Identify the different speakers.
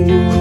Speaker 1: you.